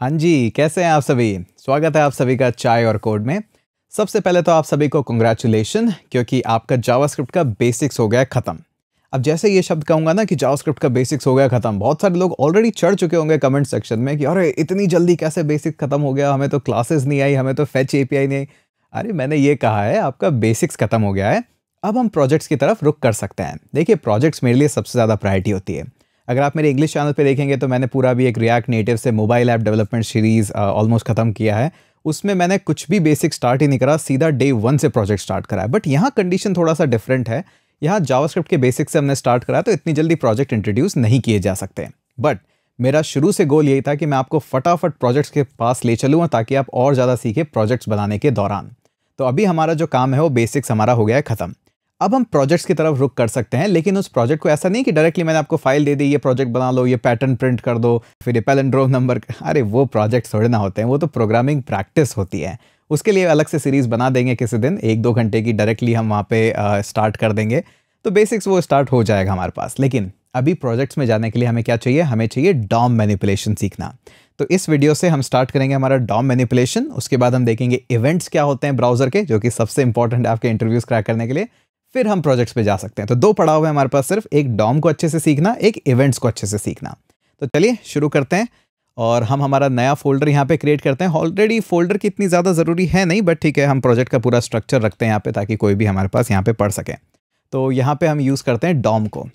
हाँ जी, कैसे हैं आप सभी? स्वागत है आप सभी का चाय और कोड में। सबसे पहले तो आप सभी को कंग्रेचुलेशन क्योंकि आपका जावास्क्रिप्ट का बेसिक्स हो गया ख़त्म। अब जैसे ये शब्द कहूँगा ना कि जावास्क्रिप्ट का बेसिक्स हो गया ख़त्म, बहुत सारे लोग ऑलरेडी चढ़ चुके होंगे कमेंट सेक्शन में कि अरे, इतनी जल्दी कैसे बेसिक्स ख़त्म हो गया? हमें तो क्लासेस नहीं आई, हमें तो फेच एपीआई नहीं। आई अरे, मैंने ये कहा है, आपका बेसिक्स ख़त्म हो गया है। अब हम प्रोजेक्ट्स की तरफ़ रुक कर सकते हैं। देखिए प्रोजेक्ट्स मेरे लिए सबसे ज़्यादा प्रायोरिटी होती है। अगर आप मेरे इंग्लिश चैनल पे देखेंगे तो मैंने पूरा भी एक रिएक्ट नेटिव से mobile app development series almost ख़त्म किया है। उसमें मैंने कुछ भी बेसिक स्टार्ट ही नहीं करा, सीधा डे वन से प्रोजेक्ट स्टार्ट करा है। बट यहाँ कंडीशन थोड़ा सा डिफरेंट है। यहाँ जावास्क्रिप्ट के बेसिक से हमने स्टार्ट करा तो इतनी जल्दी प्रोजेक्ट इंट्रोड्यूस नहीं किए जा सकते। बट मेरा शुरू से गोल यही था कि मैं आपको फटाफट प्रोजेक्ट्स के पास ले चलूँ ताकि आप और ज़्यादा सीखे प्रोजेक्ट्स बनाने के दौरान। तो अभी हमारा जो काम है, वो बेसिक्स हमारा हो गया है ख़त्म। अब हम प्रोजेक्ट्स की तरफ़ रुक कर सकते हैं, लेकिन उस प्रोजेक्ट को ऐसा नहीं कि डायरेक्टली मैंने आपको फ़ाइल दे दी, ये प्रोजेक्ट बना लो, ये पैटर्न प्रिंट कर दो, फिर ये पैलेंड्रोम नंबर अरे, वो प्रोजेक्ट थोड़े ना होते हैं, वो तो प्रोग्रामिंग प्रैक्टिस होती है। उसके लिए अलग से सीरीज़ बना देंगे किसी दिन, एक दो घंटे की डायरेक्टली हम वहाँ पे स्टार्ट कर देंगे तो बेसिक्स वो स्टार्ट हो जाएगा हमारे पास। लेकिन अभी प्रोजेक्ट्स में जाने के लिए हमें क्या चाहिए? हमें चाहिए डॉम मैनिपुलेशन सीखना। तो इस वीडियो से हम स्टार्ट करेंगे हमारा डॉम मैनिपुलेशन उसके बाद हम देखेंगे इवेंट्स क्या होते हैं ब्राउज़र के, जो कि सबसे इंपॉर्टेंट है आपके इंटरव्यूज़ क्रैक करने के लिए। फिर हम प्रोजेक्ट्स पे जा सकते हैं। तो दो पड़ाव है हमारे पास सिर्फ़, एक डॉम को अच्छे से सीखना, एक इवेंट्स को अच्छे से सीखना। तो चलिए, शुरू करते हैं और हम हमारा नया फोल्डर यहाँ पे क्रिएट करते हैं। ऑलरेडी फोल्डर की इतनी ज़्यादा ज़रूरी है नहीं बट ठीक है, हम प्रोजेक्ट का पूरा स्ट्रक्चर रखते हैं यहाँ पे ताकि कोई भी हमारे पास यहाँ पे पढ़ सके। तो यहाँ पे हम यूज़ करते हैं डॉम को।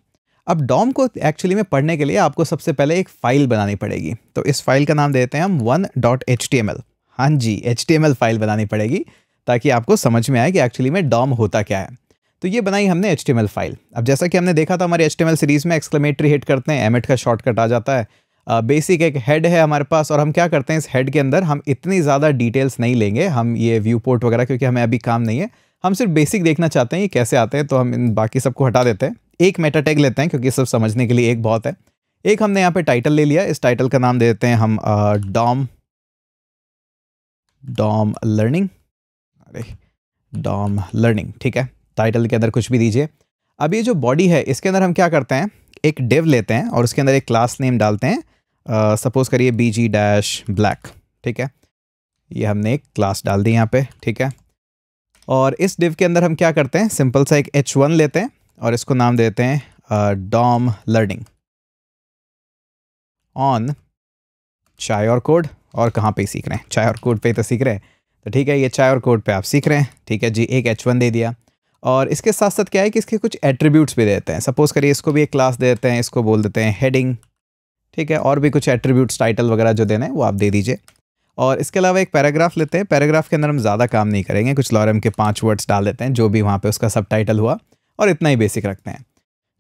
अब डॉम को एक्चुअली में पढ़ने के लिए आपको सबसे पहले एक फ़ाइल बनानी पड़ेगी। तो इस फ़ाइल का नाम देते हैं हम one dot H T M L हाँ जी H T M L file बनानी पड़ेगी ताकि आपको समझ में आए कि एक्चुअली में डॉम होता क्या है। तो ये बनाई हमने HTML फ़ाइल अब जैसा कि हमने देखा था, हमारे एच सीरीज़ में एक्सक्लेमेटरी हिट करते हैं एमिट का शॉर्टकट आ जाता है। बेसिक एक हेड है हमारे पास और हम क्या करते हैं, इस हेड के अंदर हम इतनी ज़्यादा डिटेल्स नहीं लेंगे, हम ये व्यू पोर्ट वगैरह क्योंकि हमें अभी काम नहीं है। हम सिर्फ़ बेसिक देखना चाहते हैं, ये कैसे आते हैं तो हम इन बाकी सबको हटा देते हैं। एक मेटा टैग लेते हैं, क्योंकि सब समझने के लिए एक बहुत है। एक हमने यहाँ पे टाइटल ले लिया, इस टाइटल का नाम दे देते हैं हम डॉम डॉम लर्निंग अरे डॉम लर्निंग ठीक है। टाइटल के अंदर कुछ भी दीजिए। अब ये जो बॉडी है, इसके अंदर हम क्या करते हैं? एक डिव लेते हैं और उसके अंदर एक क्लास नेम डालते हैं। सपोज़ करिए बी जी डैश ब्लैक ठीक है? ये हमने एक क्लास डाल दी यहाँ पे, ठीक है? और इस डिव के अंदर हम क्या करते हैं? सिंपल सा एक एच वन लेते हैं और इसको नाम देते हैं डॉम लर्निंग ऑन चाय और कोड और कहाँ पे सीख रहे हैं? चाय और कोड पे तो सीख रहे हैं। तो ठीक है, ये चाय और कोड पे आप सीख रहे हैं, ठीक है? जी, एक एच वन दे दिया। और इसके साथ साथ क्या है कि इसके कुछ एट्रीब्यूट्स भी देते हैं। सपोज़ करिए इसको भी एक क्लास दे देते हैं, इसको बोल देते हैं हेडिंग ठीक है? और भी कुछ एट्रीब्यूट्स टाइटल वगैरह जो देने हैं, वो आप दे दीजिए। और इसके अलावा एक पैराग्राफ लेते हैं। पैराग्राफ के अंदर हम ज़्यादा काम नहीं करेंगे, कुछ लॉरम के पाँच वर्ड्स डाल देते हैं, जो भी वहाँ पर उसका सब टाइटल हुआ, और इतना ही बेसिक रखते हैं।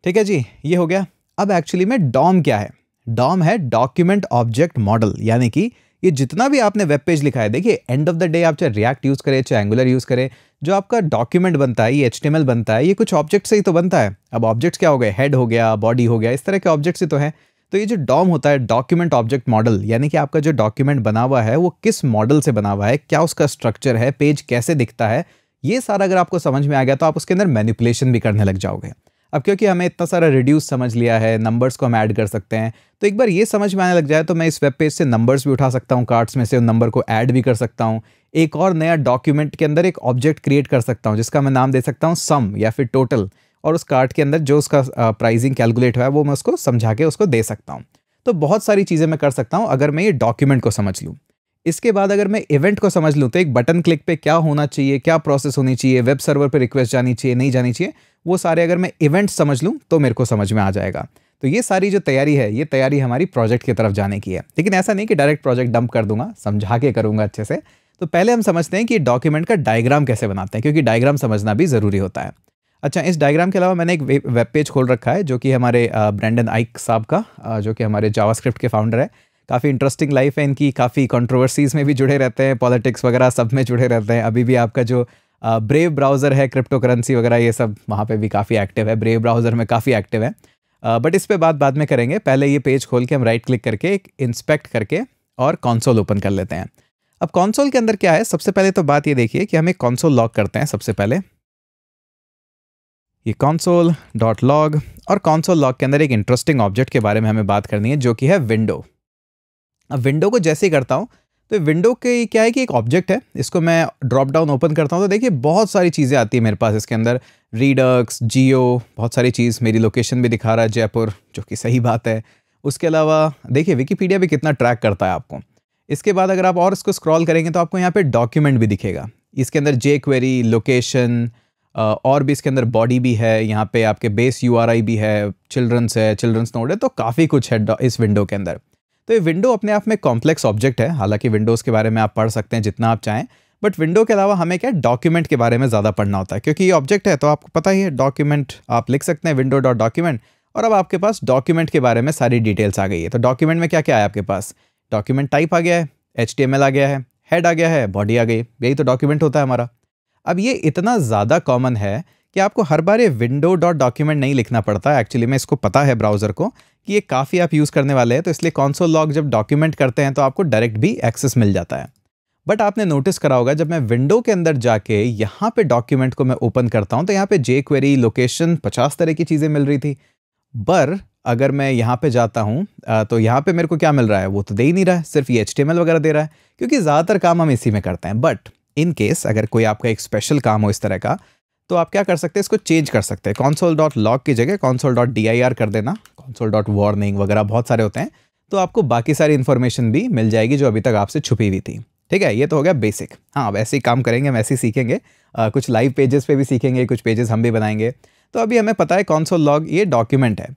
ठीक है जी, ये हो गया। अब एक्चुअली में डॉम क्या है? डॉम है डॉक्यूमेंट ऑब्जेक्ट मॉडल यानी कि ये जितना भी आपने वेब पेज लिखा है, देखिए एंड ऑफ़ द डे आप चाहे रिएक्ट यूज़ करें, चाहे एंगुलर यूज़ करें, जो आपका डॉक्यूमेंट बनता है, ये एच बनता है, ये कुछ ऑब्जेक्ट से ही तो बनता है। अब ऑब्जेक्ट्स क्या हो गए? हेड हो गया बॉडी हो गया, इस तरह के ऑब्जेक्ट्स ही तो है। तो ये जो डॉम होता है डॉक्यूमेंट ऑब्जेक्ट मॉडल यानी कि आपका जो डॉक्यूमेंट बना हुआ है, वो किस मॉडल से बना हुआ है, क्या उसका स्ट्रक्चर है पेज कैसे दिखता है, ये सारा अगर आपको समझ में आ गया तो आप उसके अंदर मैनिपुलेशन भी करने लग जाओगे। अब क्योंकि हमें इतना सारा रिड्यूस समझ लिया है नंबर्स को हम ऐड कर सकते हैं तो एक बार ये समझ में आने लग जाए तो मैं इस वेब पेज से नंबर्स भी उठा सकता हूँ कार्ड्स में से उन नंबर को ऐड भी कर सकता हूँ, एक और नया डॉक्यूमेंट के अंदर एक ऑब्जेक्ट क्रिएट कर सकता हूँ, जिसका मैं नाम दे सकता हूँ सम या फिर टोटल और उस कार्ड के अंदर जो उसका प्राइजिंग कैलकुलेट हुआ है, वो मैं उसको समझा के उसको दे सकता हूँ। तो बहुत सारी चीज़ें मैं कर सकता हूँ, अगर मैं ये डॉक्यूमेंट को समझ लूँ। इसके बाद अगर मैं इवेंट को समझ लूँ तो एक बटन क्लिक पे क्या होना चाहिए, क्या प्रोसेस होनी चाहिए वेब सर्वर पे रिक्वेस्ट जानी चाहिए, नहीं जानी चाहिए वो सारे अगर मैं इवेंट्स समझ लूँ तो मेरे को समझ में आ जाएगा। तो ये सारी जो तैयारी है, ये तैयारी हमारी प्रोजेक्ट की तरफ़ जाने की है। लेकिन ऐसा नहीं कि डायरेक्ट प्रोजेक्ट डंप कर दूँगा, समझा के करूँगा अच्छे से। तो पहले हम समझते हैं कि डॉक्यूमेंट का डायग्राम कैसे बनाते हैं, क्योंकि डायग्राम समझना भी ज़रूरी होता है। अच्छा इस डायग्राम के अलावा मैंने एक वेब पेज खोल रखा है, जो कि हमारे ब्रेंडन आइक साहब का जो कि हमारे जावास्क्रिप्ट के फाउंडर है। काफ़ी इंटरेस्टिंग लाइफ है इनकी, काफ़ी कंट्रोवर्सीज़ में भी जुड़े रहते हैं पॉलिटिक्स वगैरह सब में जुड़े रहते हैं। अभी भी आपका जो ब्रेव ब्राउज़र है क्रिप्टो करेंसी वगैरह, ये सब वहाँ पे भी काफ़ी एक्टिव है। ब्रेव ब्राउज़र में काफ़ी एक्टिव है। बट इस पर बात बाद में करेंगे। पहले ये पेज खोल के हम राइट क्लिक करके एक इंस्पेक्ट करके और कॉन्सोल ओपन कर लेते हैं। अब कॉन्सोल के अंदर क्या है? सबसे पहले तो बात ये देखिए कि हम एक कॉन्सोल लॉक करते हैं सबसे पहले। ये कॉन्सोल डॉट लॉग और कॉन्सोल लॉग के अंदर एक इंटरेस्टिंग ऑब्जेक्ट के बारे में हमें बात करनी है, जो कि है विंडो अब विंडो को जैसे ही करता हूँ तो विंडो के क्या है कि एक ऑब्जेक्ट है, इसको मैं ड्रॉप डाउन ओपन करता हूँ तो देखिए बहुत सारी चीज़ें आती है मेरे पास इसके अंदर। रीडक्स जियो बहुत सारी चीज़ मेरी लोकेशन भी दिखा रहा है जयपुर, जो कि सही बात है। उसके अलावा देखिए विकीपीडिया भी कितना ट्रैक करता है आपको। इसके बाद अगर आप और इसको स्क्रॉल करेंगे तो आपको यहाँ पे डॉक्यूमेंट भी दिखेगा। इसके अंदर जे क्वेरी लोकेशन और भी इसके अंदर बॉडी भी है। यहाँ पे आपके बेस यूआरआई भी है चिल्ड्रंस है चिल्ड्रंस नोड है तो काफ़ी कुछ है इस विंडो के अंदर। तो ये विंडो अपने आप में कॉम्प्लेक्स ऑब्जेक्ट है। हालाँकि विंडोज़ के बारे में आप पढ़ सकते हैं, जितना आप चाहें। बट विंडो के अलावा हमें क्या डॉक्यूमेंट के बारे में ज़्यादा पढ़ना होता है? क्योंकि ये ऑब्जेक्ट है तो आपको पता ही है डॉक्यूमेंट आप लिख सकते हैं विंडो डॉट डॉक्यूमेंट और अब आपके पास डॉक्यूमेंट के बारे में सारी डिटेल्स आ गई है। तो डॉक्यूमेंट में क्या क्या है आपके पास? डॉक्यूमेंट टाइप आ गया है एचटीएमएल आ गया है हेड आ गया है बॉडी आ गई। यही तो डॉक्यूमेंट होता है हमारा। अब ये इतना ज़्यादा कॉमन है कि आपको हर बार ये विंडो डॉट डॉक्यूमेंट नहीं लिखना पड़ता। एक्चुअली में इसको पता है ब्राउज़र को कि ये काफ़ी आप यूज़ करने वाले हैं तो इसलिए कॉन्सोल लॉग जब डॉक्यूमेंट करते हैं तो आपको डायरेक्ट भी एक्सेस मिल जाता है। बट आपने नोटिस करा होगा, जब मैं विंडो के अंदर जाके यहाँ पे डॉक्यूमेंट को मैं ओपन करता हूँ तो यहाँ पे जे क्वेरी लोकेशन पचास तरह की चीज़ें मिल रही थी। पर अगर मैं यहाँ पे जाता हूँ तो यहाँ पे मेरे को क्या मिल रहा है? वो तो दे ही नहीं रहा है, सिर्फ़ ये एचटीएमएल वगैरह दे रहा है, क्योंकि ज़्यादातर काम हम इसी में करते हैं। बट इन केस अगर कोई आपका एक स्पेशल काम हो इस तरह का तो आप क्या कर सकते हैं? इसको चेंज कर सकते हैं। कॉन्सोल डॉट लॉग की जगह console dot D I R कर देना कॉन्सोल डॉट वार्निंग वगैरह बहुत सारे होते हैं तो आपको बाकी सारी इन्फॉर्मेशन भी मिल जाएगी जो अभी तक आपसे छुपी हुई थी। ठीक है? ये तो हो गया बेसिक हाँ वैसे ही काम करेंगे हम वैसे ही सीखेंगे। आ, कुछ लाइव पेजेस पे भी सीखेंगे कुछ पेजेस हम भी बनाएँगे। तो अभी हमें पता है कॉन्सोल लॉग ये डॉक्यूमेंट है।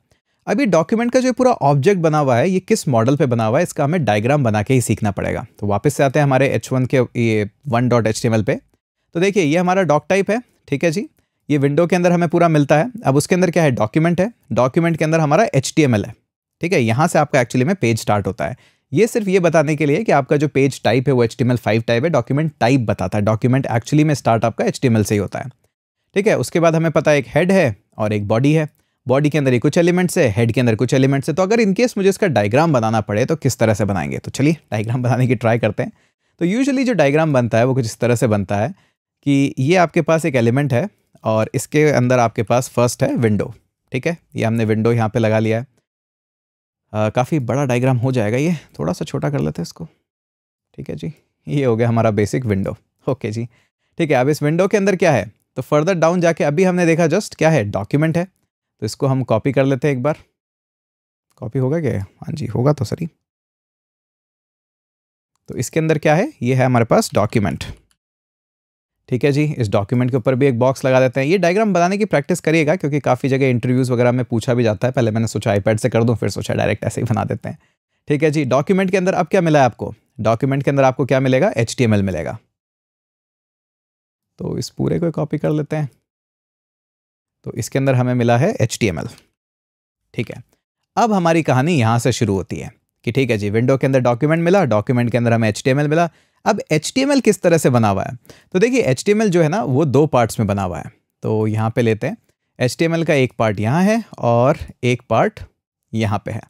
अभी डॉक्यूमेंट का जो पूरा ऑब्जेक्ट बना हुआ है ये किस मॉडल पे बना हुआ है इसका हमें डायग्राम बना के ही सीखना पड़ेगा। तो वापस से आते हैं हमारे एच के ये वन डॉट एच पे। तो देखिए ये हमारा डॉक टाइप है। ठीक है जी? ये विंडो के अंदर हमें पूरा मिलता है। अब उसके अंदर क्या है? डॉक्यूमेंट है। डॉक्यूमेंट के अंदर हमारा एचटीएमएल है। ठीक है? यहाँ से आपका एक्चुअली में पेज स्टार्ट होता है। ये सिर्फ़ ये बताने के लिए कि आपका जो पेज टाइप है वो एच टी टाइप है। डॉक्यूमेंट टाइप बताता है। डॉक्यूमेंट एक्चुअली में स्टार्ट आपका एच से ही होता है। ठीक है? उसके बाद हमें पता है एक हेड है और एक बॉडी है। बॉडी के अंदर ये कुछ एलिमेंट्स है हेड के अंदर कुछ एलिमेंट्स है। तो अगर इनकेस मुझे इसका डायग्राम बनाना पड़े तो किस तरह से बनाएँगे? तो चलिए डायग्राम बनाने की ट्राई करते हैं। तो यूजुअली जो डायग्राम बनता है वो कुछ इस तरह से बनता है। कि ये आपके पास एक एलिमेंट है और इसके अंदर आपके पास फ़र्स्ट है विंडो, ठीक है? ये हमने विंडो यहाँ पे लगा लिया है। काफ़ी बड़ा डायग्राम हो जाएगा ये थोड़ा सा छोटा कर लेते हैं इसको। ठीक है जी, ये हो गया हमारा बेसिक विंडो। ओके जी, ठीक है, अब इस विंडो के अंदर क्या है? तो फर्दर डाउन जाके अभी हमने देखा जस्ट क्या है, डॉक्यूमेंट है। तो इसको हम कॉपी कर लेते हैं एक बार। कॉपी होगा क्या? हाँ जी, होगा तो सही तो इसके अंदर क्या है? ये है हमारे पास डॉक्यूमेंट। ठीक है जी, इस डॉक्यूमेंट के ऊपर भी एक बॉक्स लगा देते हैं। ये डायग्राम बनाने की प्रैक्टिस करिएगा, क्योंकि काफ़ी जगह इंटरव्यूज़ वगैरह में पूछा भी जाता है। पहले मैंने सोचा आईपैड से कर दूँ, फिर सोचा डायरेक्ट ऐसे ही बना देते हैं। ठीक है जी डॉक्यूमेंट के अंदर अब क्या मिला है आपको? डॉक्यूमेंट के अंदर आपको क्या मिलेगा? एच मिलेगा। तो इस पूरे को कॉपी कर लेते हैं। तो इसके अंदर हमें मिला है HTML ठीक है, अब हमारी कहानी यहाँ से शुरू होती है कि ठीक है जी विंडो के अंदर डॉक्यूमेंट मिला डॉक्यूमेंट के अंदर हमें HTML मिला। अब HTML किस तरह से बना हुआ है? तो देखिए HTML जो है ना, वो दो पार्ट्स में बना हुआ है। तो यहाँ पे लेते हैं। HTML का एक पार्ट यहाँ है और एक पार्ट यहाँ पे है।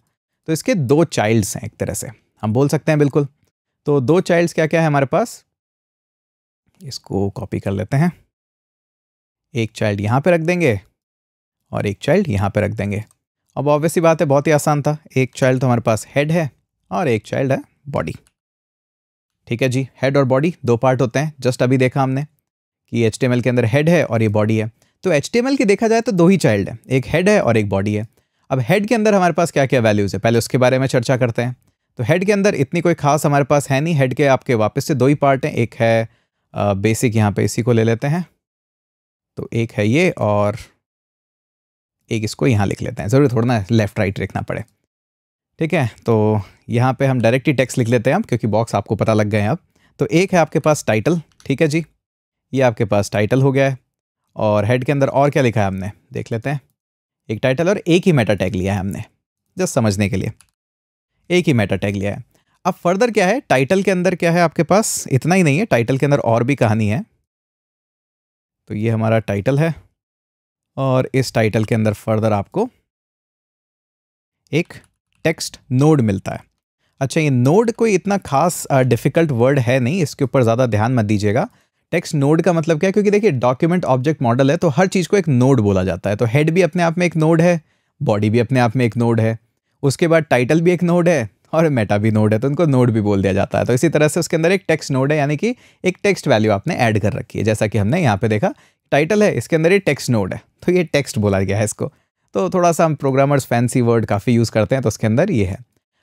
तो इसके दो चाइल्ड्स हैं एक तरह से। हम बोल सकते हैं बिल्कुल। तो दो चाइल्ड्स क्या क्या है हमारे पास? इसको कॉपी कर लेते हैं। एक चाइल्ड यहाँ पे रख देंगे और एक चाइल्ड यहाँ पे रख देंगे। अब ऑब्वियसली बात है, बहुत ही आसान था। एक चाइल्ड तो हमारे पास हेड है और एक चाइल्ड है बॉडी ठीक है जी हेड और बॉडी दो पार्ट होते हैं। जस्ट अभी देखा हमने कि एच के अंदर हेड है और ये बॉडी है। तो एचटीएमएल के देखा जाए तो दो ही चाइल्ड है। एक हेड है और एक बॉडी है। अब हेड के अंदर हमारे पास क्या क्या वैल्यूज़ है? पहले उसके बारे में चर्चा करते हैं। तो हेड के अंदर इतनी कोई खास हमारे पास है नहीं। हेड के आपके वापस से दो ही पार्ट हैं। एक है बेसिक यहाँ पे इसी को ले लेते हैं। तो एक है ये और एक इसको यहाँ लिख लेते हैं। ज़रूर थोड़ा ना लेफ़्ट राइट लिखना पड़े। ठीक है? तो यहाँ पे हम डायरेक्ट ही टेक्स्ट लिख लेते हैं अब, क्योंकि बॉक्स आपको पता लग गए हैं अब। तो एक है आपके पास टाइटल ठीक है जी? ये आपके पास टाइटल हो गया है। और हेड के अंदर और क्या लिखा है हमने? देख लेते हैं। एक टाइटल और एक ही मेटा टैग लिया है हमने, जस्ट समझने के लिए। एक ही मेटा टैग लिया है। अब फर्दर क्या है? टाइटल के अंदर क्या है आपके पास? इतना ही नहीं है टाइटल के अंदर और भी कहानी है। तो ये हमारा टाइटल है। और इस टाइटल के अंदर फर्दर आपको एक टेक्स्ट नोड मिलता है। अच्छा ये नोड कोई इतना खास डिफ़िकल्ट वर्ड है नहीं, इसके ऊपर ज़्यादा ध्यान मत दीजिएगा। टेक्स्ट नोड का मतलब क्या है? क्योंकि देखिए डॉक्यूमेंट ऑब्जेक्ट मॉडल है तो हर चीज़ को एक नोड बोला जाता है। तो हेड भी अपने आप में एक नोड है बॉडी भी अपने आप में एक नोड है, उसके बाद टाइटल भी एक नोड है और मेटा भी नोड है तो उनको नोड भी बोल दिया जाता है। तो इसी तरह से उसके अंदर एक टेक्स्ट नोड है, यानी कि एक टेक्स्ट वैल्यू आपने ऐड कर रखी है। जैसा कि हमने यहाँ पे देखा टाइटल है, इसके अंदर ये टेक्स्ट नोड है तो ये टेक्स्ट बोला गया है इसको। तो थोड़ा सा हम प्रोग्रामर्स फैंसी वर्ड काफ़ी यूज़ करते हैं तो उसके अंदर ये है।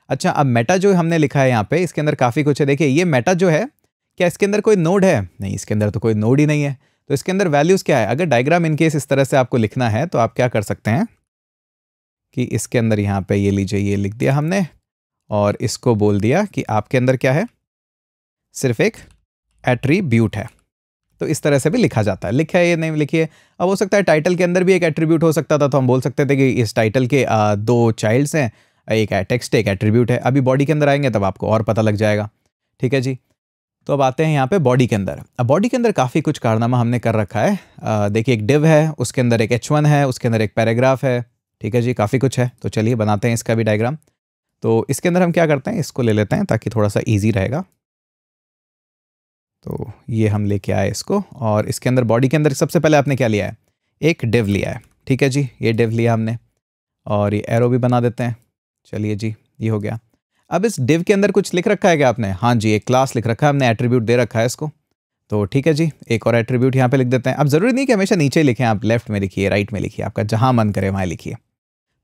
अच्छा अब मेटा जो हमने लिखा है यहाँ पे, इसके अंदर काफ़ी कुछ है। देखिए, ये मेटा जो है, क्या इसके अंदर कोई नोड है? नहीं, इसके अंदर तो कोई नोड ही नहीं है। तो इसके अंदर वैल्यूज़ क्या है? अगर डायग्राम इनकेस इस तरह से आपको लिखना है तो आप क्या कर सकते हैं कि इसके अंदर यहाँ पे ये लीजिए, ये लिख दिया हमने, और इसको बोल दिया कि आपके अंदर क्या है? सिर्फ़ एक एट्रीब्यूट है। तो इस तरह से भी लिखा जाता है। लिखा है ये नहीं लिखिए अब हो सकता है टाइटल के अंदर भी एक एट्रीब्यूट हो सकता था तो हम बोल सकते थे कि इस टाइटल के दो चाइल्ड्स हैं, एक है टेक्स्ट एक एट्रीब्यूट है। अभी बॉडी के अंदर आएँगे, तब आपको और पता लग जाएगा। ठीक है जी? तो अब आते हैं यहाँ पे बॉडी के अंदर। अब बॉडी के अंदर काफ़ी कुछ कारनामा हमने कर रखा है। देखिए, एक डिव है, उसके अंदर एक एच वन है, उसके अंदर एक पैराग्राफ है। ठीक है जी? काफ़ी कुछ है। तो चलिए, बनाते हैं इसका भी डायग्राम तो इसके अंदर हम क्या करते हैं? इसको ले लेते हैं ताकि थोड़ा सा ईजी रहेगा। तो ये हम लेके आए इसको और इसके अंदर बॉडी के अंदर सबसे पहले आपने क्या लिया है? एक डिव लिया है। ठीक है जी? ये डिव लिया हमने और ये एरो भी बना देते हैं। चलिए जी, ये हो गया। अब इस डिव के अंदर कुछ लिख रखा है क्या आपने? हाँ जी, एक क्लास लिख रखा है हमने एट्रीब्यूट दे रखा है इसको। तो ठीक है जी, एक और एट्रीब्यूट यहाँ पे लिख देते हैं। अब ज़रूरी नहीं कि हमेशा नीचे लिखें, आप लेफ़्ट में लिखिए राइट में लिखिए, आपका जहाँ मन करे वहाँ लिखिए।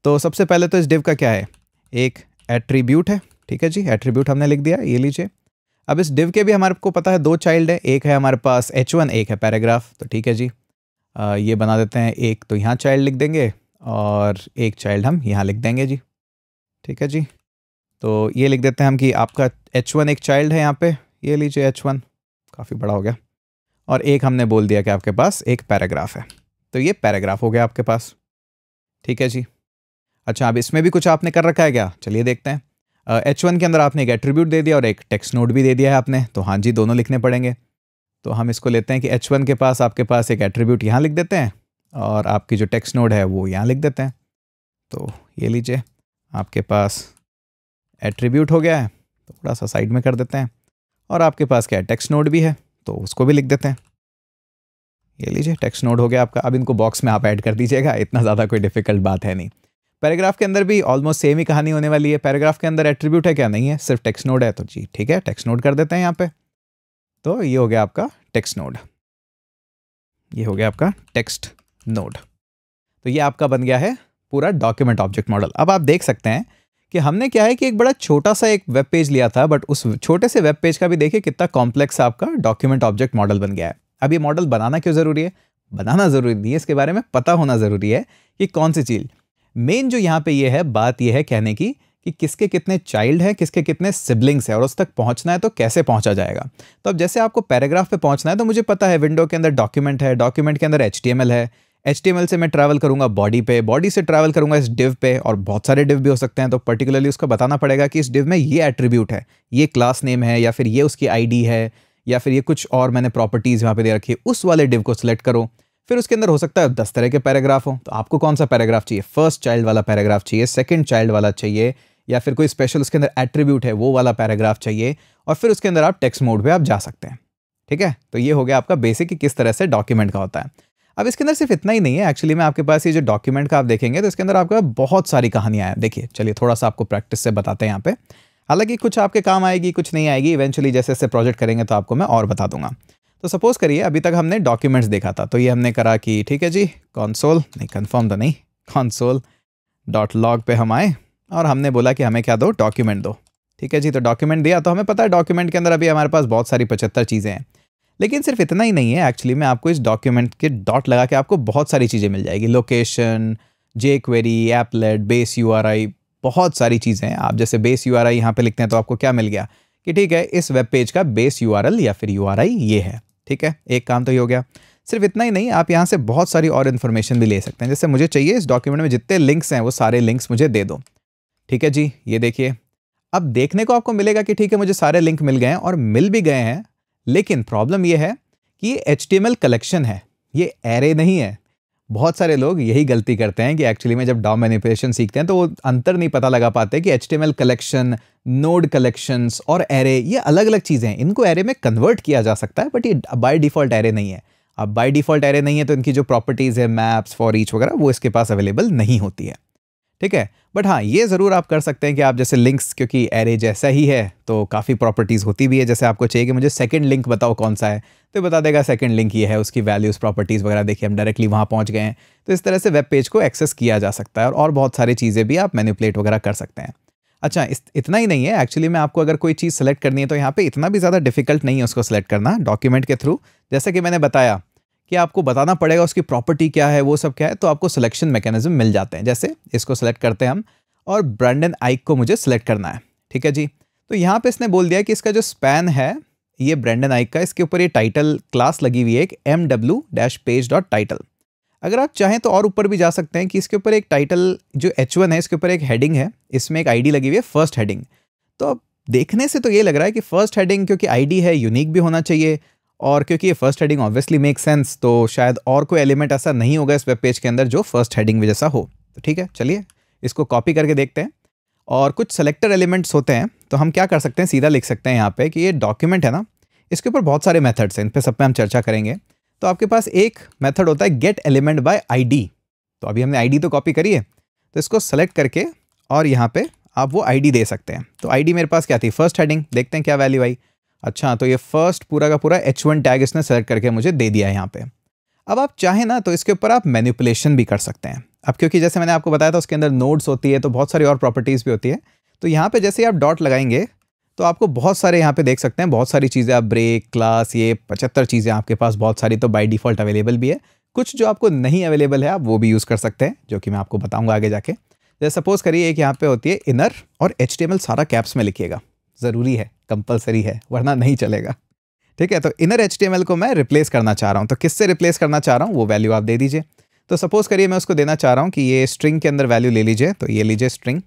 तो सबसे पहले तो इस डिव का क्या है? एक एट्रीब्यूट है। ठीक है जी एट्रीब्यूट हमने लिख दिया, ये लीजिए। अब इस डिव के भी हमारे को पता है दो चाइल्ड है एक है हमारे पास एच वन एक है पैराग्राफ तो ठीक है जी। आ, ये बना देते हैं एक तो यहाँ चाइल्ड लिख देंगे और एक चाइल्ड हम यहाँ लिख देंगे जी। ठीक है जी? तो ये लिख देते हैं हम कि आपका एच वन एक चाइल्ड है यहाँ पे ये लीजिए एच वन काफ़ी बड़ा हो गया। और एक हमने बोल दिया कि आपके पास एक पैराग्राफ है तो ये पैराग्राफ हो गया आपके पास। ठीक है जी? अच्छा अब इसमें भी कुछ आपने कर रखा है क्या? चलिए देखते हैं। एच वन के अंदर आपने एक एट्रीब्यूट दे दिया और एक टेक्स्ट नोट भी दे दिया है आपने। तो हाँ जी, दोनों लिखने पड़ेंगे। तो हम इसको लेते हैं कि एच वन के पास आपके पास एक एट्रीब्यूट यहाँ लिख देते हैं और आपकी जो टेक्स्ट नोड है वो यहाँ लिख देते हैं। तो ये लीजिए, आपके पास एट्रीब्यूट हो गया है तो थोड़ा सा साइड में कर देते हैं और आपके पास क्या है टेक्स्ट नोड भी है तो उसको भी लिख देते हैं। ये लीजिए टेक्स्ट नोड हो गया आपका। अब इनको बॉक्स में आप ऐड कर दीजिएगा, इतना ज़्यादा कोई डिफ़िकल्ट बात है नहीं। पैराग्राफ के अंदर भी ऑलमोस्ट सेम ही कहानी होने वाली है। पैराग्राफ के अंदर एट्रीब्यूट है क्या? नहीं है, सिर्फ़ टेक्स्ट नोड है तो जी, ठीक है? टेक्स्ट नोड कर देते हैं यहाँ पे। तो ये हो गया आपका टेक्स्ट नोड ये हो गया आपका टेक्स्ट नोड तो ये आपका बन गया है पूरा डॉक्यूमेंट ऑब्जेक्ट मॉडल अब आप देख सकते हैं कि हमने क्या है कि एक बड़ा छोटा सा एक वेब पेज लिया था बट उस छोटे से वेब पेज का भी देखिए कितना कॉम्प्लेक्स आपका डॉक्यूमेंट ऑब्जेक्ट मॉडल बन गया है। अब ये मॉडल बनाना क्यों ज़रूरी है? बनाना ज़रूरी नहीं है। इसके बारे में पता होना ज़रूरी है कि कौन सी चीज़ मेन जो यहाँ पे ये है, बात ये है कहने की कि किसके कितने चाइल्ड हैं, किसके कितने सिबलिंग्स हैं और उस तक पहुँचना है तो कैसे पहुँचा जाएगा? तो अब जैसे आपको पैराग्राफ पे पहुँचना है तो मुझे पता है विंडो के अंदर डॉक्यूमेंट है डॉक्यूमेंट के अंदर एच है। एच से मैं ट्रैवल करूँगा बॉडी पे बॉडी से ट्रैवल करूँगा इस डिव पे और बहुत सारे डिव भी हो सकते हैं तो पर्टिकुलरली उसको बताना पड़ेगा कि इस डिव में ये एट्रीब्यूट है, ये क्लास नेम है या फिर ये उसकी आईडी है या फिर ये कुछ और मैंने प्रॉपर्टीज़ यहाँ पे दे रखी है, उस वाले डिव को सिलेक्ट करो। फिर उसके अंदर हो सकता है दस तरह के पैराग्राफ हो। तो आपको कौन सा पैराग्राफ चाहिए? फ़र्स्ट चाइल्ड वाला पैराग्राफ चाहिए सेकंड चाइल्ड वाला चाहिए, या फिर कोई स्पेशल उसके अंदर एट्रीब्यूट है, वो वाला पैराग्राफ चाहिए, और फिर उसके अंदर आप टेक्स्ट मोड पे आप जा सकते हैं। ठीक है? तो ये हो गया आपका बेसिक कि किस तरह से डॉक्यूमेंट का होता है। अब इसके अंदर सिर्फ़ इतना ही नहीं है एक्चुअली में आपके पास ये जो डॉक्यूमेंट का आप देखेंगे तो इसके अंदर आपका बहुत सारी कहानियाँ हैं। देखिए, चलिए थोड़ा सा आपको प्रैक्टिस से बताते हैं यहाँ पे। हालाँकि कुछ आपके काम आएगी, कुछ नहीं आएगी इवेंचुअली जैसे जैसे प्रोजेक्ट करेंगे तो आपको मैं और बता दूँगा। तो सपोज़ करिए, अभी तक हमने डॉक्यूमेंट्स देखा था तो ये हमने करा कि, ठीक है जी कॉन्सोल नहीं कन्फर्म तो नहीं कॉन्सोल डॉट लॉग पे हम आए और हमने बोला कि हमें क्या दो? डॉक्यूमेंट दो। ठीक है जी तो डॉक्यूमेंट दिया तो हमें पता है डॉक्यूमेंट के अंदर अभी हमारे पास बहुत सारी पचहत्तर चीज़ें हैं। लेकिन सिर्फ़ इतना ही नहीं है एक्चुअली में आपको इस डॉक्यूमेंट के डॉट लगा के आपको बहुत सारी चीज़ें मिल जाएगी। Location J query applet base URI बहुत सारी चीज़ें हैं। आप जैसे बेस यू आर यहाँ पे लिखते हैं तो आपको क्या मिल गया कि ठीक है, इस वेब पेज का बेस यूआरएल या फिर यूआरआई ये है। ठीक है? एक काम तो ये हो गया। सिर्फ़ इतना ही नहीं, आप यहाँ से बहुत सारी और इन्फॉर्मेशन भी ले सकते हैं। जैसे मुझे चाहिए इस डॉक्यूमेंट में जितने लिंक्स हैं, वो सारे लिंक्स मुझे दे दो। ठीक है जी? ये देखिए। अब देखने को आपको मिलेगा कि ठीक है, मुझे सारे लिंक मिल गए हैं और मिल भी गए हैं, लेकिन प्रॉब्लम ये है कि ये एच कलेक्शन है। ये एरे नहीं है। बहुत सारे लोग यही गलती करते हैं कि एक्चुअली में जब डॉम मैनिपुलेशन सीखते हैं तो वो अंतर नहीं पता लगा पाते कि HTML कलेक्शन नोड कलेक्शंस और एरे ये अलग अलग चीज़ें हैं। इनको एरे में कन्वर्ट किया जा सकता है बट ये बाई डिफ़ॉल्ट एरे नहीं है। अब बाई डिफ़ॉल्ट एरे नहीं है तो इनकी जो प्रॉपर्टीज़ है मैप्स फॉर ईच वगैरह, वो इसके पास अवेलेबल नहीं होती है। ठीक है? बट हाँ ये ज़रूर आप कर सकते हैं कि आप जैसे लिंक्स क्योंकि एरे जैसा ही है तो काफ़ी प्रॉपर्टीज़ होती भी है। जैसे आपको चाहिए कि मुझे सेकंड लिंक बताओ कौन सा है तो बता देगा सेकंड लिंक ये है, उसकी वैल्यूज़ प्रॉपर्टीज़ वगैरह देखिए, हम डायरेक्टली वहाँ पहुँच गए हैं। तो इस तरह से वेब पेज को एक्सेस किया जा सकता है और बहुत सारी चीज़ें भी आप मैनिपुलेट वगैरह कर सकते हैं। अच्छा इस, इतना ही नहीं है। एक्चुअली में आपको अगर कोई चीज़ सेलेक्ट करनी है तो यहाँ पे इतना भी ज़्यादा डिफ़िकल्ट नहीं है उसको सेलेक्ट करना डॉक्यूमेंट के थ्रू जैसे कि मैंने बताया कि आपको बताना पड़ेगा उसकी प्रॉपर्टी क्या है, वो सब क्या है तो आपको सिलेक्शन मैकेनिज्म मिल जाते हैं। जैसे इसको सेलेक्ट करते हैं हम और ब्रांडन आइक को मुझे सेलेक्ट करना है, ठीक है जी? तो यहाँ पे इसने बोल दिया कि इसका जो स्पैन है, ये ब्रांडन आइक का, इसके ऊपर ये टाइटल क्लास लगी हुई है एक M W dash page dot title अगर आप चाहें तो और ऊपर भी जा सकते हैं कि इसके ऊपर एक टाइटल जो एच वन है, इसके ऊपर एक हेडिंग है, इसमें एक आईडी लगी हुई है फ़र्स्ट हेडिंग तो अब देखने से तो ये लग रहा है कि फ़र्स्ट हेडिंग क्योंकि आईडी है यूनिक भी होना चाहिए और क्योंकि ये first heading obviously make sense तो शायद और कोई एलिमेंट ऐसा नहीं होगा इस वेब पेज के अंदर जो फ़र्स्ट हेडिंग में जैसा हो। तो ठीक है, चलिए, इसको कॉपी करके देखते हैं। और कुछ सेलेक्टर एलिमेंट्स होते हैं तो हम क्या कर सकते हैं, सीधा लिख सकते हैं यहाँ पे कि ये डॉक्यूमेंट है ना, इसके ऊपर बहुत सारे मेथड्स हैं, इन पर सब पे हम चर्चा करेंगे। तो आपके पास एक मेथड होता है गेट एलिमेंट बाय आईडी तो अभी हमने आईडी तो कॉपी करी है तो इसको सेलेक्ट करके और यहाँ पे आप वो आईडी दे सकते हैं। तो आईडी मेरे पास क्या थी फ़र्स्ट हेडिंग देखते हैं क्या वैल्यू आई। अच्छा तो ये फ़र्स्ट पूरा का पूरा एच वन टैग इसने सेलेक्ट करके मुझे दे दिया है यहाँ पे। अब आप चाहें ना तो इसके ऊपर आप मैनिपुलेशन भी कर सकते हैं। अब क्योंकि जैसे मैंने आपको बताया था, उसके अंदर नोट्स होती है तो बहुत सारी और प्रॉपर्टीज़ भी होती है। तो यहाँ पे जैसे आप डॉट लगाएँगे तो आपको बहुत सारे यहाँ पे देख सकते हैं, बहुत सारी चीज़ें आप ब्रेक क्लास ये पचहत्तर चीज़ें आपके पास, बहुत सारी तो बाई डिफ़ॉल्ट अवेलेबल भी है। कुछ जो आपको नहीं अवेलेबल है, आप वो भी यूज़ कर सकते हैं, जो कि मैं आपको बताऊँगा आगे जाके। जैसे सपोज़ करिए, एक यहाँ पे होती है इनर और एच सारा कैप्स में लिखिएगा। ज़रूरी है कंपलसरी है, वरना नहीं चलेगा। ठीक है तो इनर एचटीएमएल को मैं रिप्लेस करना चाह रहा हूँ। तो किससे रिप्लेस करना चाह रहा हूँ? वो वैल्यू आप दे दीजिए। तो सपोज़ करिए मैं उसको देना चाह रहा हूँ कि ये स्ट्रिंग के अंदर वैल्यू ले लीजिए। तो ये लीजिए स्ट्रिंग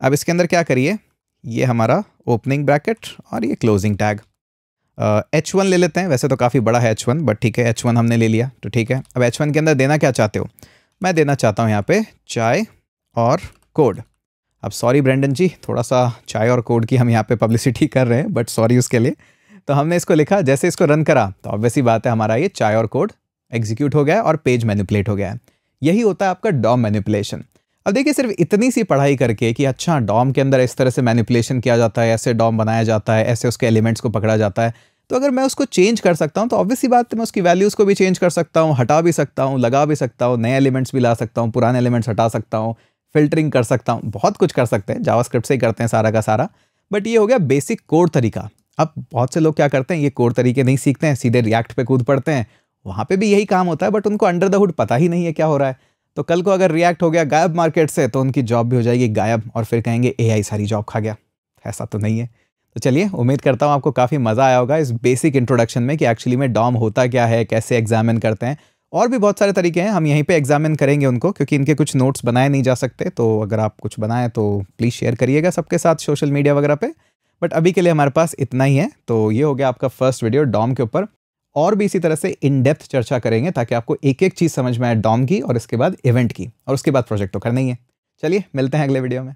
अब इसके अंदर क्या करिए? ये हमारा ओपनिंग ब्रैकेट और ये क्लोजिंग टैग एच वन ले लेते हैं। वैसे तो काफ़ी बड़ा है एच वन बट ठीक है एच वन हमने ले लिया तो ठीक है। अब एच वन के अंदर देना क्या चाहते हो? मैं देना चाहता हूँ यहाँ पे चाय और कोड अब सॉरी ब्रेंडन जी, थोड़ा सा चाय और कोड की हम यहाँ पे पब्लिसिटी कर रहे हैं बट सॉरी उसके लिए। तो हमने इसको लिखा, जैसे इसको रन करा तो ऑब्वियसली बात है हमारा ये चाय और कोड एग्जीक्यूट हो गया है और पेज मैनिपुलेट हो गया है। यही होता है आपका डॉम मैनिपुलेशन अब देखिए सिर्फ़ इतनी सी पढ़ाई करके कि अच्छा डॉम के अंदर इस तरह से मैनिपुलेशन किया जाता है, ऐसे डॉम बनाया जाता है, ऐसे उसके एलिमेंट्स को पकड़ा जाता है। तो अगर मैं उसको चेंज कर सकता हूँ तो ऑब्वियसली बात है मैं उसकी वैल्यूज़ को भी चेंज कर सकता हूँ, हटा भी सकता हूँ, लगा भी सकता हूँ, नए एलिमेंट्स भी ला सकता हूँ, पुराने एलिमेंट्स हटा सकता हूँ। फिल्टरिंग कर सकता हूँ। बहुत कुछ कर सकते हैं जावास्क्रिप्ट से ही करते हैं सारा का सारा बट ये हो गया बेसिक कोड तरीका। अब बहुत से लोग क्या करते हैं, ये कोड तरीके नहीं सीखते हैं, सीधे रिएक्ट पे कूद पड़ते हैं। वहाँ पे भी यही काम होता है बट उनको अंडर द हुड पता ही नहीं है क्या हो रहा है। तो कल को अगर रिएक्ट हो गया गायब मार्केट से तो उनकी जॉब भी हो जाएगी गायब, और फिर कहेंगे एआई सारी जॉब खा गया। ऐसा तो नहीं है। तो चलिए, उम्मीद करता हूँ आपको काफ़ी मज़ा आया होगा इस बेसिक इंट्रोडक्शन में कि एक्चुअली में डॉम होता क्या है, कैसे एग्जामिन करते हैं। और भी बहुत सारे तरीके हैं। हम यहीं पे एग्जामिन करेंगे उनको, क्योंकि इनके कुछ नोट्स बनाए नहीं जा सकते। तो अगर आप कुछ बनाएँ तो प्लीज़ शेयर करिएगा सबके साथ सोशल मीडिया वगैरह पे। बट अभी के लिए हमारे पास इतना ही है। तो ये हो गया आपका फ़र्स्ट वीडियो डॉम के ऊपर। और भी इसी तरह से इन डेप्थ चर्चा करेंगे, ताकि आपको एक एक चीज़ समझ में आए डॉम की और इसके बाद इवेंट की। और उसके बाद प्रोजेक्ट तो करना ही है। चलिए, मिलते हैं अगले वीडियो में।